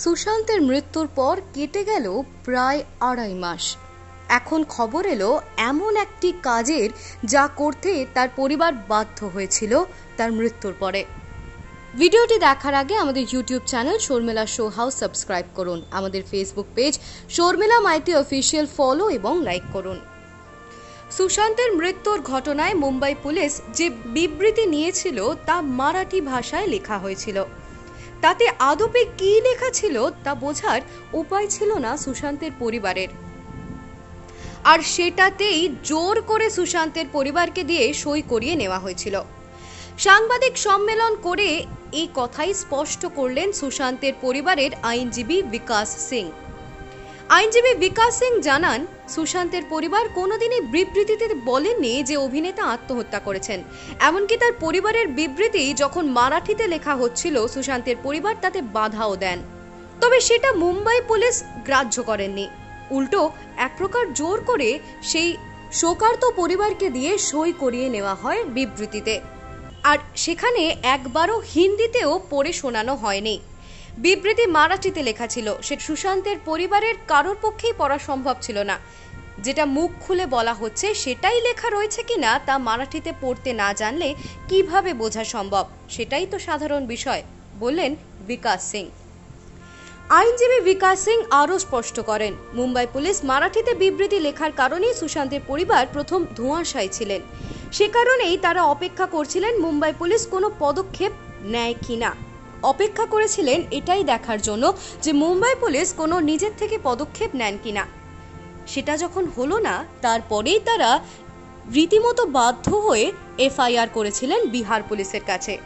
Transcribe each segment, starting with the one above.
সুশান্তের মৃত্যুর পর কেটে গেল প্রায় আড়াই মাস। এখন খবর এলো এমন একটি কাজের যা করতে তার পরিবার বাধ্য হয়েছিল তার মৃত্যুর পরে। ভিডিওটি দেখার আগে আমাদের YouTube channel Sharmila show house subscribe করুন, আমাদের Facebook page Sharmila Maity official follow এবং লাইক করুন। সুশান্তের মৃত্যুর ঘটনায় মুম্বাই পুলিশ যে বিবৃতি নিয়েছিল তা মারাঠি ভাষায় লেখা হয়েছিল। তাতে আদপে কি লেখা ছিল তা বোঝার উপায় ছিল না সুশান্তের পরিবারের। আর সেটাতেই জোর করে সুশান্তের পরিবারকে দিয়ে সই করিয়ে নেওয়া হয়েছিল। সাংবাদিক সম্মেলন করে এই কথাই স্পষ্ট করলেন সুশান্তের পরিবারের আইনজীবী বিকাশ সিং। আইনজীবী বিকাশ সিং জানান, সুশান্তের পরিবার কোনোদিনই বিবৃতিতে বলেননি যে অভিনেতা আত্মহত্যা করেছেন। এমনকি তার পরিবারের বিবৃতি যখন মারাঠিতে লেখা হচ্ছিল, সুশান্তের পরিবার তাতে বাধাও দেন। তবে সেটা মুম্বাই পুলিশ গ্রাহ্য করেননি। উল্টো, এক প্রকার জোর করে সেই শোকার্ত পরিবারকে দিয়ে সই করিয়ে নেওয়া হয় বিবৃতিতে। আর সেখানে একবারও হিন্দিতেও পড়ে শোনানো হয়নি। বিবৃতি মারাঠিতে লেখা ছিল, সে সুশান্তের পরিবারের কারোর পক্ষেই পড়া সম্ভব ছিল না। যেটা মুখ খুলে বলা হচ্ছে, সেটাই লেখা রয়েছে কিনা তা মারাঠিতে পড়তে না জানলে কীভাবে বোঝা সম্ভব? সেটাই তো সাধারণ বিষয়, বললেন বিকাশ সিং। আইনজীবী বিকাশ সিং আরও স্পষ্ট করেন, মুম্বাই পুলিশ মারাঠিতে বিবৃতি লেখার কারণেই সুশান্তের পরিবার প্রথম ধোঁয়াশায় ছিলেন। সে কারণেই তারা অপেক্ষা করছিলেন মুম্বাই পুলিশ কোনো পদক্ষেপ নেয় কিনা। অপেক্ষা করেছিলেন এটাই দেখার জন্য যে মুম্বাই পুলিশ কোনো নিজের থেকে পদক্ষেপ নেন কিনা। সেটা যখন হলো না, তারপরেই তারা রীতিমতো বাধ্য হয়ে এফআইআর করেছিলেন বিহার পুলিশের কাছে।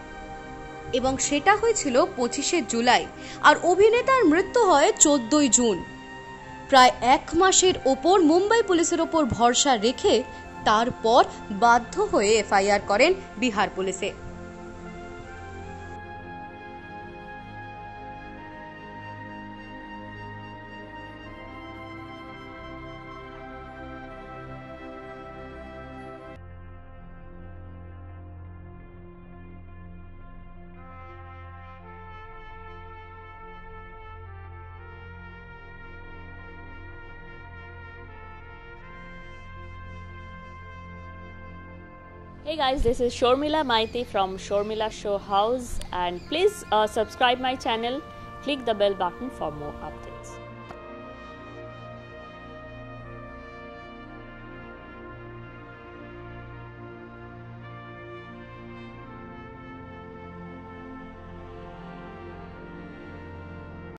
এবং সেটা হয়েছিল পঁচিশে জুলাই, আর অভিনেতার মৃত্যু হয় চোদ্দই জুন। প্রায় এক মাসের ওপর মুম্বাই পুলিশের ওপর ভরসা রেখে তারপর বাধ্য হয়ে এফআইআর করেন বিহার পুলিশে। Hey guys, this is Shormila Maiti from Shormila Show House and please uh, subscribe my channel, click the bell button for more updates.